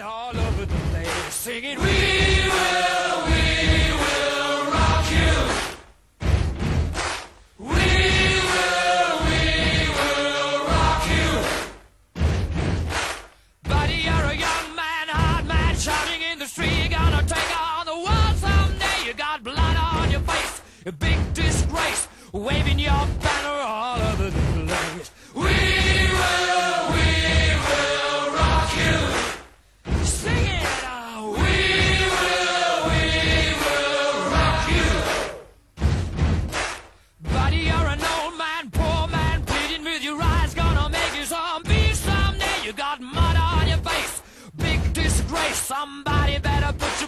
and all over the place singing, We will, we will rock you. We will, we will rock you. Buddy, you're a young man, hard man, shouting in the street. You're gonna take on the world someday. You got blood on your face, a big disgrace, waving your banner Somebody better put your